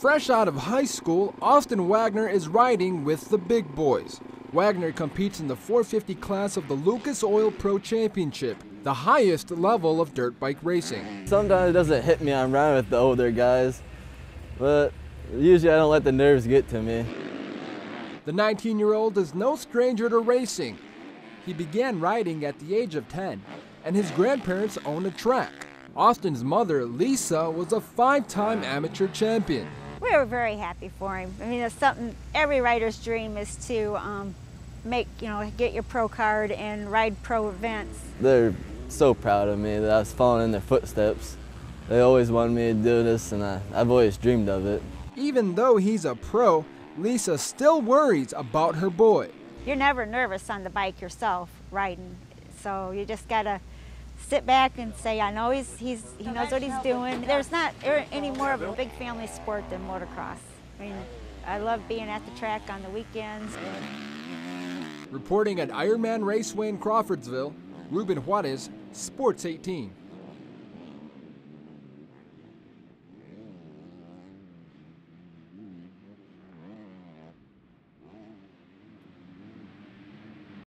Fresh out of high school, Austin Wagner is riding with the big boys. Wagner competes in the 450 class of the Lucas Oil Pro Championship, the highest level of dirt bike racing. Sometimes it doesn't hit me I'm riding with the older guys, but usually I don't let the nerves get to me. The 19 year old is no stranger to racing. He began riding at the age of 10, and his grandparents own a track. Austin's mother, Lisa, was a five time amateur champion. We were very happy for him. I mean, it's something every rider's dream is to um, make, you know, get your pro card and ride pro events. They're so proud of me that I was following in their footsteps. They always wanted me to do this, and I, I've always dreamed of it. Even though he's a pro, Lisa still worries about her boy. You're never nervous on the bike yourself riding, so you just gotta sit back and say, I know he's, he's he knows what he's doing. There's not er, any more of a big family sport than motocross. I mean, I love being at the track on the weekends. Reporting at Ironman Raceway in Crawfordsville, Ruben Juarez, Sports 18.